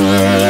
Yeah.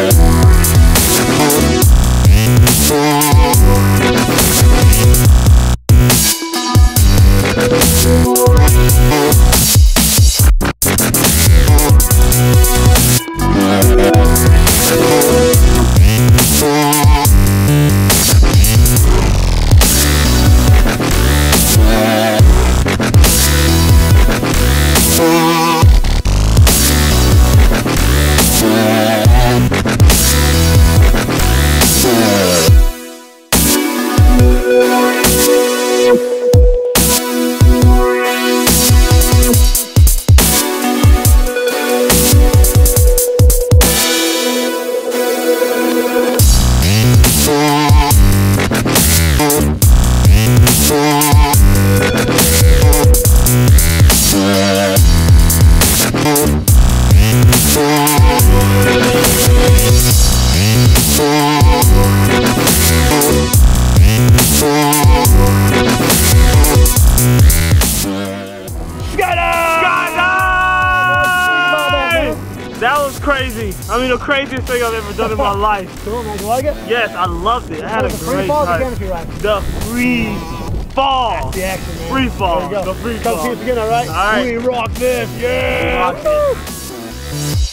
That was crazy. I mean, the craziest thing I've ever done in my life. Cool, man. You like it? Yes, I loved it. I had a the free great fall or time. canopy ride? The free fall. The action, man. Free fall. You. The free Come fall. see us again, all right? All right. We rock this. Yeah. Rock it.